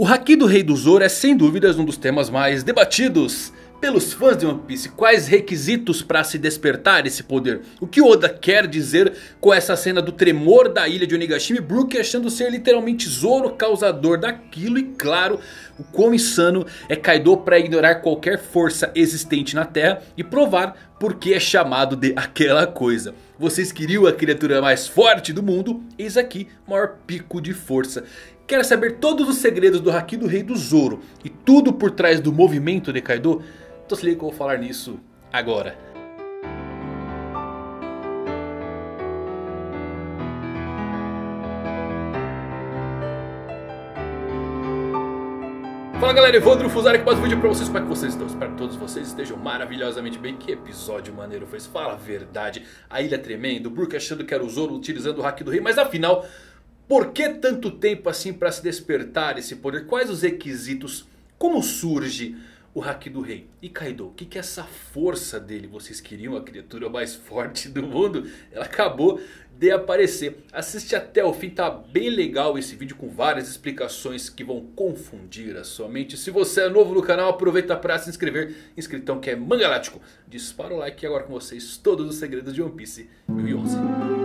O Haki do Rei do Zoro é sem dúvidas um dos temas mais debatidos pelos fãs de One Piece. Quais requisitos para se despertar esse poder? O que Oda quer dizer com essa cena do tremor da ilha de Onigashima? Brook achando ser literalmente Zoro causador daquilo e claro... O quão insano é Kaido para ignorar qualquer força existente na Terra e provar por que é chamado de aquela coisa. Vocês queriam a criatura mais forte do mundo? Eis aqui o maior pico de força. Quer saber todos os segredos do Haki do Rei do Zoro e tudo por trás do movimento de Kaido? Então se liga que eu vou falar nisso agora. Fala galera, Evandro Fusari aqui mais um vídeo pra vocês, como é que vocês estão? Espero que todos vocês estejam maravilhosamente bem, que episódio maneiro foi esse, fala a verdade A ilha tremendo, o Brook achando que era o Zoro utilizando o Haki do Rei, mas afinal Por que tanto tempo assim pra se despertar esse poder? Quais os requisitos? Como surge o Haki do Rei. E Kaido, o que, que é essa força dele? Vocês queriam a criatura mais forte do mundo? Ela acabou de aparecer. Assiste até o fim, tá bem legal esse vídeo com várias explicações que vão confundir a sua mente. Se você é novo no canal, aproveita para se inscrever. Inscritão que é Mangalático. Dispara o like agora com vocês todos os segredos de One Piece 1011.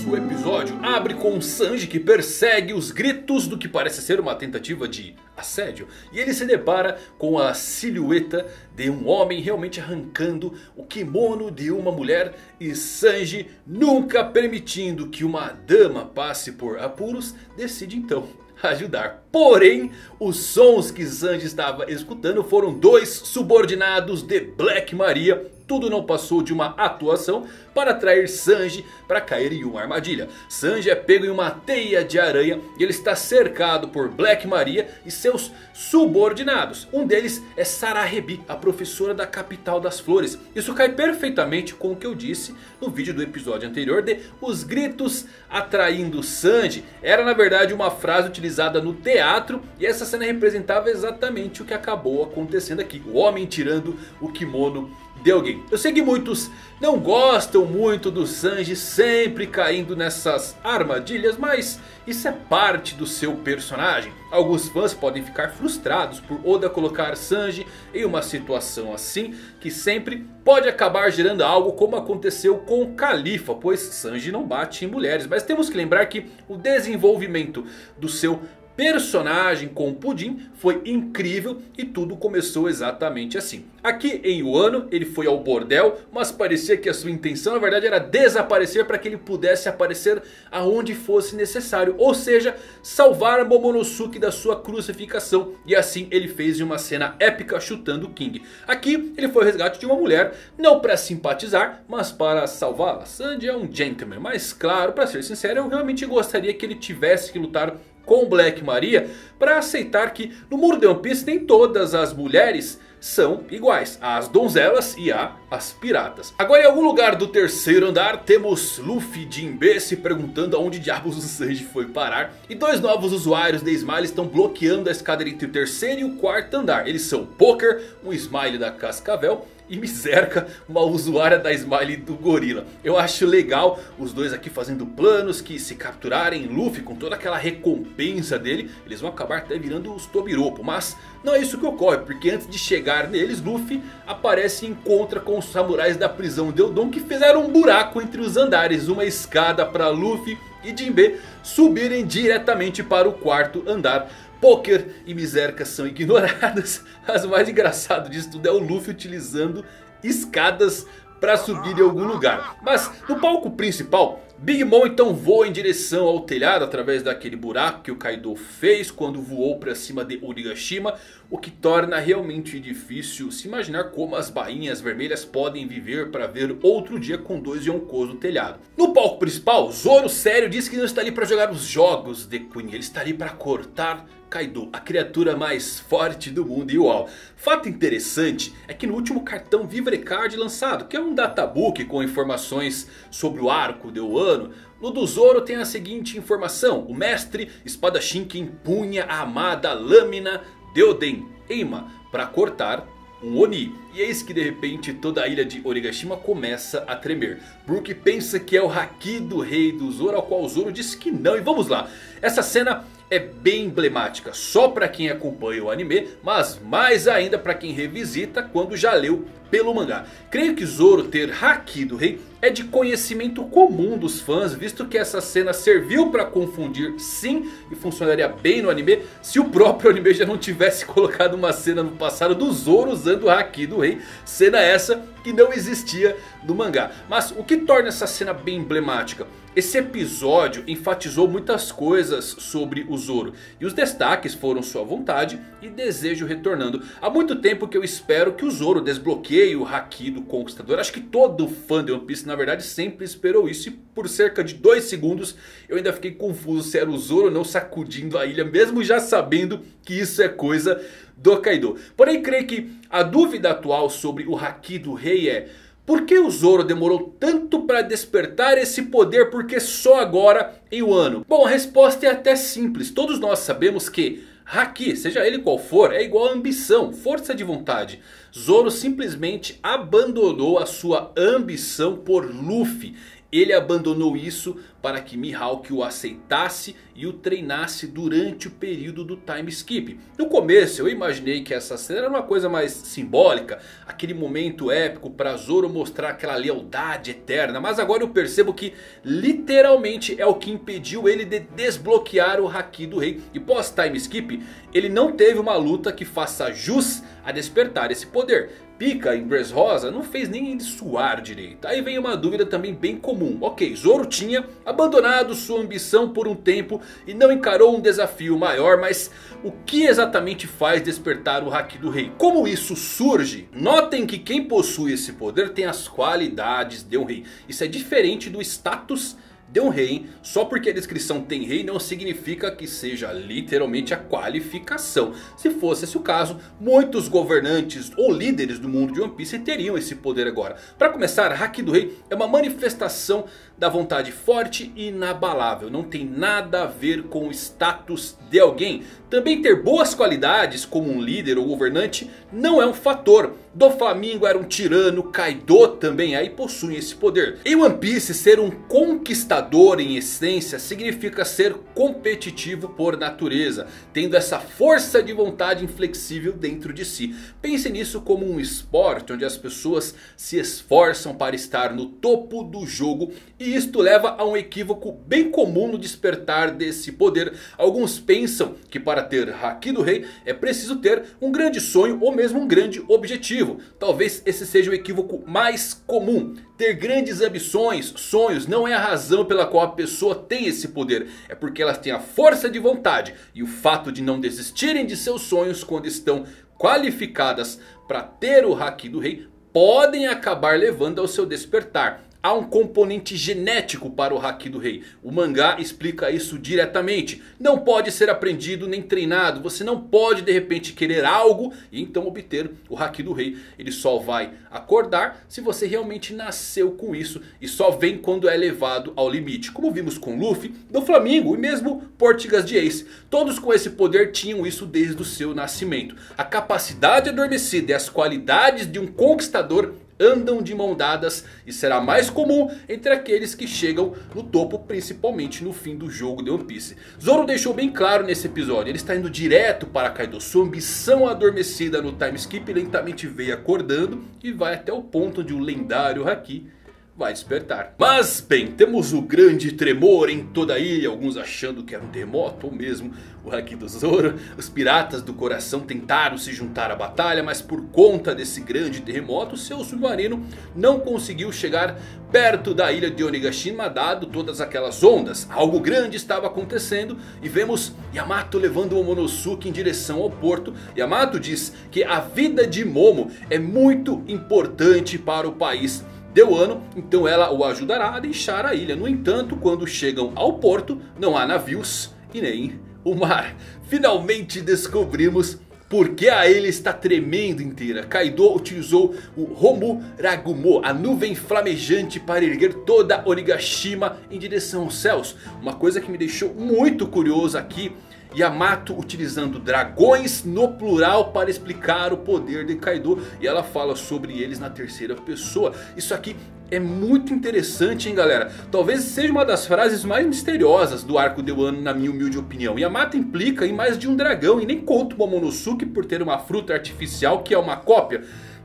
Nosso episódio abre com Sanji que persegue os gritos do que parece ser uma tentativa de assédio. E ele se depara com a silhueta de um homem realmente arrancando o kimono de uma mulher. E Sanji, nunca permitindo que uma dama passe por apuros, decide então ajudar. Porém, os sons que Sanji estava escutando foram dois subordinados de Black Maria tudo não passou de uma atuação para atrair Sanji para cair em uma armadilha. Sanji é pego em uma teia de aranha e ele está cercado por Black Maria e seus subordinados. Um deles é Sarahebi, a professora da capital das flores. Isso cai perfeitamente com o que eu disse no vídeo do episódio anterior de os gritos atraindo Sanji. Era na verdade uma frase utilizada no teatro e essa cena representava exatamente o que acabou acontecendo aqui. O homem tirando o kimono de alguém. Eu sei que muitos não gostam muito do Sanji sempre caindo nessas armadilhas, mas isso é parte do seu personagem. Alguns fãs podem ficar frustrados por Oda colocar Sanji em uma situação assim, que sempre pode acabar gerando algo como aconteceu com o Califa, pois Sanji não bate em mulheres. Mas temos que lembrar que o desenvolvimento do seu personagem com Pudim foi incrível e tudo começou exatamente assim. Aqui em Wano ele foi ao bordel, mas parecia que a sua intenção na verdade era desaparecer para que ele pudesse aparecer aonde fosse necessário. Ou seja, salvar Momonosuke da sua crucificação. E assim ele fez uma cena épica chutando o King. Aqui ele foi ao resgate de uma mulher, não para simpatizar, mas para salvá-la. Sandy é um gentleman, mas claro, para ser sincero, eu realmente gostaria que ele tivesse que lutar com Black Maria para aceitar que no mundo de One Piece nem todas as mulheres são iguais. As donzelas e a, as piratas. Agora em algum lugar do terceiro andar temos Luffy Jinbe se perguntando aonde diabos o Sanji foi parar. E dois novos usuários de Smile estão bloqueando a escada entre o terceiro e o quarto andar. Eles são Poker, um Smile da Cascavel e Miserca, uma usuária da Smile do Gorila. Eu acho legal os dois aqui fazendo planos que se capturarem Luffy com toda aquela recompensa dele, eles vão acabar até virando os Tobiropo. Mas não é isso que ocorre, porque antes de chegar neles, Luffy aparece e encontra com os samurais da prisão de Eudon que fizeram um buraco entre os andares, uma escada para Luffy e Jinbe subirem diretamente para o quarto andar. Poker e Miserca são ignoradas. Mas o mais engraçado disso tudo é o Luffy utilizando escadas para subir em algum lugar. Mas no palco principal, Big Mom então voa em direção ao telhado através daquele buraco que o Kaido fez quando voou para cima de Onigashima. O que torna realmente difícil se imaginar como as bainhas vermelhas podem viver para ver outro dia com dois Yonkos no telhado. No palco principal, Zoro sério diz que não está ali para jogar os jogos de Queen. Ele está ali para cortar Kaido, a criatura mais forte do mundo. E uau, fato interessante é que no último cartão Vivre Card lançado, que é um databook com informações sobre o arco de Wano, no do Zoro tem a seguinte informação. O mestre espadachim que empunha a amada lâmina de Oden, Eima, para cortar um Oni. E eis que de repente toda a ilha de Onigashima começa a tremer. Brook pensa que é o Haki do rei do Zoro, ao qual o Zoro diz que não. E vamos lá, essa cena é bem emblemática só para quem acompanha o anime, mas mais ainda para quem revisita quando já leu pelo mangá. Creio que Zoro ter Haki do rei é de conhecimento comum dos fãs, visto que essa cena serviu para confundir sim e funcionaria bem no anime se o próprio anime já não tivesse colocado uma cena no passado do Zoro usando o Haki do rei, cena essa que não existia no mangá. Mas o que torna essa cena bem emblemática? Esse episódio enfatizou muitas coisas sobre o Zoro. E os destaques foram sua vontade e desejo retornando. Há muito tempo que eu espero que o Zoro desbloqueie o Haki do Conquistador. Acho que todo fã de One Piece na verdade sempre esperou isso. E por cerca de 2 segundos eu ainda fiquei confuso se era o Zoro não sacudindo a ilha. Mesmo já sabendo que isso é coisa do Kaido. Porém creio que a dúvida atual sobre o Haki do Rei é... Por que o Zoro demorou tanto para despertar esse poder porque só agora em um ano? Bom, a resposta é até simples. Todos nós sabemos que Haki, seja ele qual for, é igual a ambição, força de vontade. Zoro simplesmente abandonou a sua ambição por Luffy. Ele abandonou isso para que Mihawk o aceitasse e o treinasse durante o período do time skip. No começo eu imaginei que essa cena era uma coisa mais simbólica. Aquele momento épico para Zoro mostrar aquela lealdade eterna. Mas agora eu percebo que literalmente é o que impediu ele de desbloquear o Haki do Rei. E pós time skip ele não teve uma luta que faça jus a despertar esse poder. Pika em Rosa não fez nem ele suar direito. Aí vem uma dúvida também bem comum. Ok, Zoro tinha abandonado sua ambição por um tempo e não encarou um desafio maior. Mas o que exatamente faz despertar o Haki do Rei? Como isso surge? Notem que quem possui esse poder tem as qualidades de um rei. Isso é diferente do status de um rei. Só porque a descrição tem rei não significa que seja literalmente a qualificação. Se fosse esse o caso, muitos governantes ou líderes do mundo de One Piece teriam esse poder agora. Para começar, Haki do Rei é uma manifestação da vontade forte e inabalável. Não tem nada a ver com o status de alguém. Também ter boas qualidades como um líder ou governante não é um fator. Do Flamingo era um tirano, Kaido também aí possui esse poder. Em One Piece ser um conquistador em essência significa ser competitivo por natureza. Tendo essa força de vontade inflexível dentro de si. Pense nisso como um esporte onde as pessoas se esforçam para estar no topo do jogo. E isto leva a um equívoco bem comum no despertar desse poder. Alguns pensam que para ter Haki do Rei é preciso ter um grande sonho ou mesmo um grande objetivo. Talvez esse seja o equívoco mais comum. Ter grandes ambições, sonhos não é a razão pela qual a pessoa tem esse poder. É porque elas têm a força de vontade e o fato de não desistirem de seus sonhos quando estão qualificadas para ter o Haki do Rei podem acabar levando ao seu despertar. Há um componente genético para o Haki do Rei. O mangá explica isso diretamente. Não pode ser aprendido nem treinado. Você não pode de repente querer algo e então obter o Haki do Rei. Ele só vai acordar se você realmente nasceu com isso. E só vem quando é levado ao limite. Como vimos com Luffy, do Flamengo e mesmo Portigas de Ace. Todos com esse poder tinham isso desde o seu nascimento. A capacidade adormecida e as qualidades de um conquistador andam de mão dadas e será mais comum entre aqueles que chegam no topo, principalmente no fim do jogo de One Piece. Zoro deixou bem claro nesse episódio, ele está indo direto para Kaido, sua ambição adormecida no time skip lentamente veio acordando e vai até o ponto de o lendário Haki vai despertar. Mas bem, temos o grande tremor em toda a ilha. Alguns achando que era um terremoto ou mesmo o Haki do Zoro. Os piratas do coração tentaram se juntar à batalha. Mas por conta desse grande terremoto seu submarino não conseguiu chegar perto da ilha de Onigashima. Dado todas aquelas ondas. Algo grande estava acontecendo. E vemos Yamato levando o Momonosuke em direção ao porto. Yamato diz que a vida de Momo é muito importante para o país Deu ano, então ela o ajudará a deixar a ilha. No entanto, quando chegam ao porto, não há navios e nem o mar. Finalmente descobrimos Porque a ilha está tremendo inteira. Kaido utilizou o Homu Ragumo, a nuvem flamejante para erguer toda Onigashima em direção aos céus. Uma coisa que me deixou muito curioso aqui Yamato utilizando dragões no plural para explicar o poder de Kaido. E ela fala sobre eles na terceira pessoa. Isso aqui é muito interessante hein galera. Talvez seja uma das frases mais misteriosas do arco de Wano na minha humilde opinião. Yamato implica em mais de um dragão e nem conta o Momonosuke por ter uma fruta artificial que é uma cópia.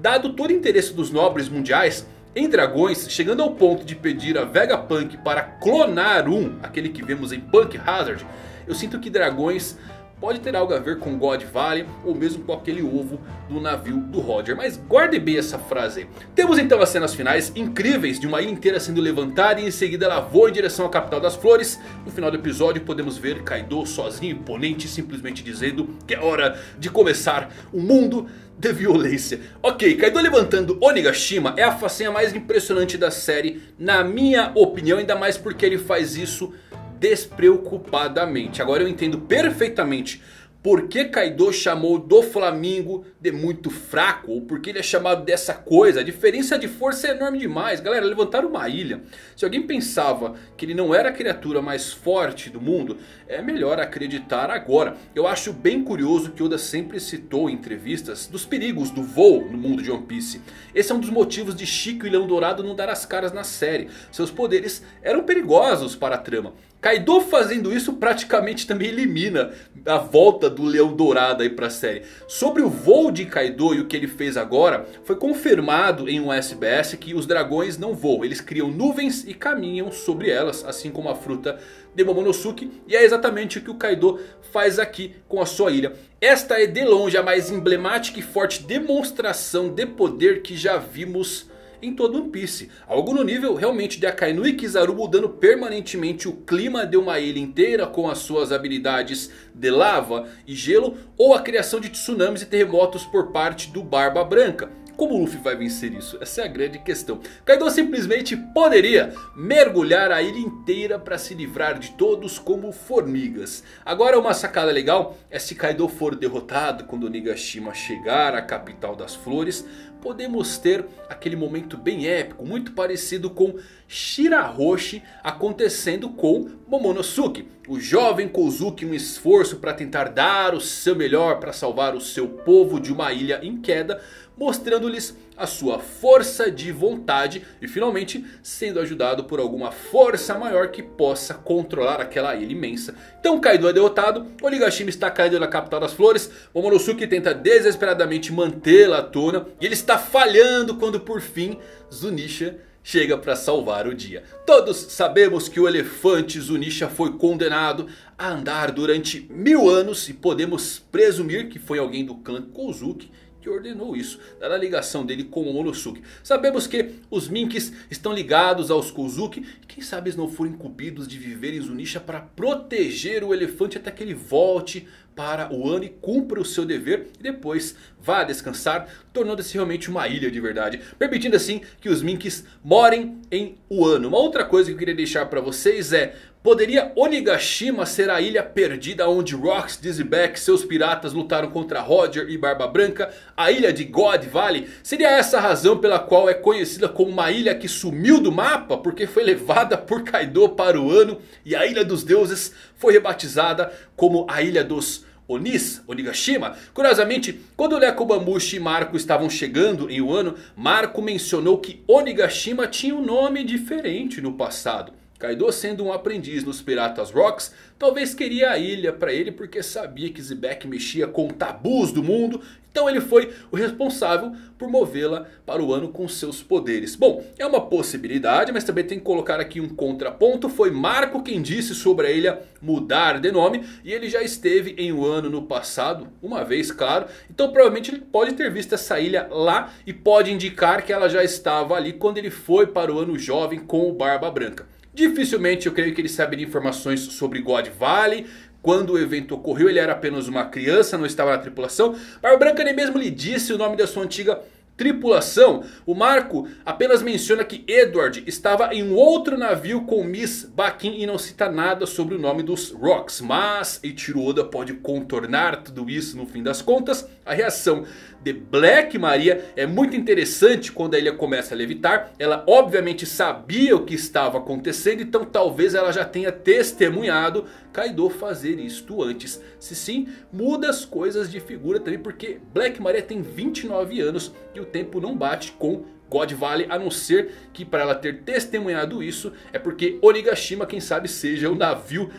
Dado todo o interesse dos nobres mundiais em dragões, chegando ao ponto de pedir a Vegapunk para clonar um, aquele que vemos em Punk Hazard... Eu sinto que dragões pode ter algo a ver com God Valley ou mesmo com aquele ovo do navio do Roger. Mas guarde bem essa frase. Temos então as cenas finais incríveis de uma ilha inteira sendo levantada e em seguida ela voa em direção à capital das flores. No final do episódio podemos ver Kaido sozinho, imponente, simplesmente dizendo que é hora de começar o mundo de violência. Ok, Kaido levantando Onigashima é a façanha mais impressionante da série, na minha opinião, ainda mais porque ele faz isso despreocupadamente. Agora eu entendo perfeitamente por que Kaido chamou do Flamingo de muito fraco? Ou por que ele é chamado dessa coisa? A diferença de força é enorme demais. Galera, levantar uma ilha. Se alguém pensava que ele não era a criatura mais forte do mundo. É melhor acreditar agora. Eu acho bem curioso que Oda sempre citou em entrevistas. Dos perigos do voo no mundo de One Piece. Esse é um dos motivos de Chico e Leão Dourado não dar as caras na série. Seus poderes eram perigosos para a trama. Kaido fazendo isso praticamente também elimina a volta do Leão Dourado aí pra série. Sobre o voo de Kaido e o que ele fez agora, foi confirmado em um SBS que os dragões não voam. Eles criam nuvens e caminham sobre elas, assim como a fruta de Momonosuke. E é exatamente o que o Kaido faz aqui com a sua ilha. Esta é de longe a mais emblemática e forte demonstração de poder que já vimos em todo One Piece. Algo no nível realmente de Akainu e Kizaru mudando permanentemente o clima de uma ilha inteira com as suas habilidades de lava e gelo. Ou a criação de tsunamis e terremotos por parte do Barba Branca. Como o Luffy vai vencer isso? Essa é a grande questão. Kaido simplesmente poderia mergulhar a ilha inteira para se livrar de todos como formigas. Agora uma sacada legal é se Kaido for derrotado quando Onigashima chegar à capital das flores. Podemos ter aquele momento bem épico, muito parecido com Shirahoshi acontecendo com Momonosuke. O jovem Kozuki um esforço para tentar dar o seu melhor para salvar o seu povo de uma ilha em queda mostrando-lhes a sua força de vontade e finalmente sendo ajudado por alguma força maior que possa controlar aquela ilha imensa. Então Kaido é derrotado, Onigashima está caído na capital das flores, Momonosuke tenta desesperadamente mantê-la à tona e ele está falhando quando por fim Zunisha chega para salvar o dia. Todos sabemos que o elefante Zunisha foi condenado a andar durante mil anos e podemos presumir que foi alguém do clã Kozuki que ordenou isso, dada a ligação dele com o Monosuke. Sabemos que os Minks estão ligados aos Kozuki. E quem sabe eles não foram incumbidos de viver em Zunisha para proteger o elefante até que ele volte para o ano e cumpra o seu dever. E depois vá descansar, tornando-se realmente uma ilha de verdade. Permitindo assim que os Minks morem em Wano. Uma outra coisa que eu queria deixar para vocês é... Poderia Onigashima ser a ilha perdida onde Rocks, Dizzyback e seus piratas lutaram contra Roger e Barba Branca? A ilha de God Valley? Seria essa a razão pela qual é conhecida como uma ilha que sumiu do mapa? Porque foi levada por Kaido para o ano e a Ilha dos Deuses foi rebatizada como a Ilha dos Onis, Onigashima. Curiosamente, quando Nekomamushi e Marco estavam chegando em Wano, Marco mencionou que Onigashima tinha um nome diferente no passado. Kaido sendo um aprendiz nos Piratas Rocks, talvez queria a ilha para ele porque sabia que Zebek mexia com tabus do mundo. Então ele foi o responsável por movê-la para o ano com seus poderes. Bom, é uma possibilidade, mas também tem que colocar aqui um contraponto. Foi Marco quem disse sobre a ilha mudar de nome. E ele já esteve em um ano no passado, uma vez claro. Então provavelmente ele pode ter visto essa ilha lá e pode indicar que ela já estava ali quando ele foi para o ano jovem com o Barba Branca. Dificilmente eu creio que ele saberia informações sobre God Valley. Quando o evento ocorreu ele era apenas uma criança, não estava na tripulação. Barba Branca nem mesmo lhe disse o nome da sua antiga tripulação. O Marco apenas menciona que Edward estava em um outro navio com Miss Bakin e não cita nada sobre o nome dos Rocks. Mas Eiichiro Oda pode contornar tudo isso no fim das contas. A reação Black Maria é muito interessante quando a ilha começa a levitar. Ela obviamente sabia o que estava acontecendo, então talvez ela já tenha testemunhado Kaido fazer isto antes. Se sim, muda as coisas de figura também porque Black Maria tem 29 anos e o tempo não bate com God Valley, a não ser que para ela ter testemunhado isso é porque Onigashima quem sabe seja o navio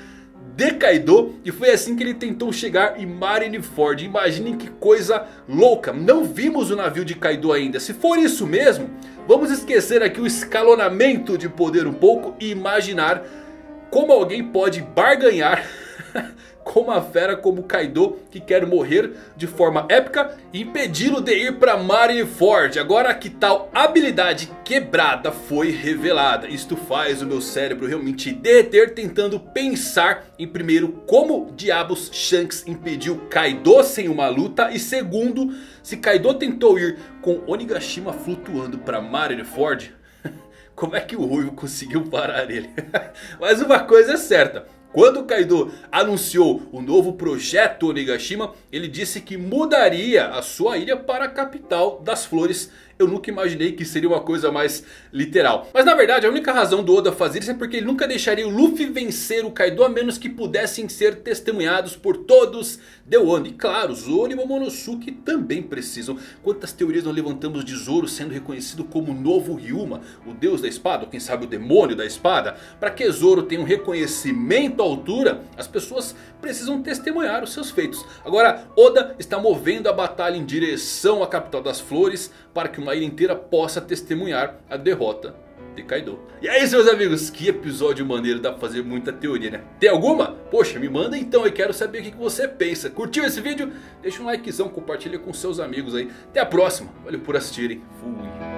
de Kaido. E foi assim que ele tentou chegar em Marineford. Imaginem que coisa louca. Não vimos o navio de Kaido ainda. Se for isso mesmo, vamos esquecer aqui o escalonamento de poder um pouco. E imaginar como alguém pode barganhar com uma fera como Kaido que quer morrer de forma épica e impedi-lo de ir para Marineford. Agora que tal habilidade quebrada foi revelada. Isto faz o meu cérebro realmente derreter tentando pensar em primeiro como diabos Shanks impediu Kaido sem uma luta. E segundo, se Kaido tentou ir com Onigashima flutuando para Marineford. Como é que o Ruivo conseguiu parar ele? Mas uma coisa é certa. Quando Kaido anunciou o novo projeto Onigashima, ele disse que mudaria a sua ilha para a capital das flores eu nunca imaginei que seria uma coisa mais literal. Mas na verdade a única razão do Oda fazer isso é porque ele nunca deixaria o Luffy vencer o Kaido a menos que pudessem ser testemunhados por todos de Wano. E claro, Zoro e Momonosuke também precisam. Quantas teorias nós levantamos de Zoro sendo reconhecido como o novo Ryuma, o deus da espada, ou quem sabe o demônio da espada. Para que Zoro tenha um reconhecimento à altura, as pessoas precisam testemunhar os seus feitos. Agora Oda está movendo a batalha em direção à capital das flores para que uma a ilha inteira possa testemunhar a derrota de Kaido. E é isso meus amigos, que episódio maneiro, dá pra fazer muita teoria né? Tem alguma? Poxa, me manda então, eu quero saber o que você pensa. Curtiu esse vídeo? Deixa um likezão, compartilha com seus amigos aí. Até a próxima, valeu por assistirem, fui.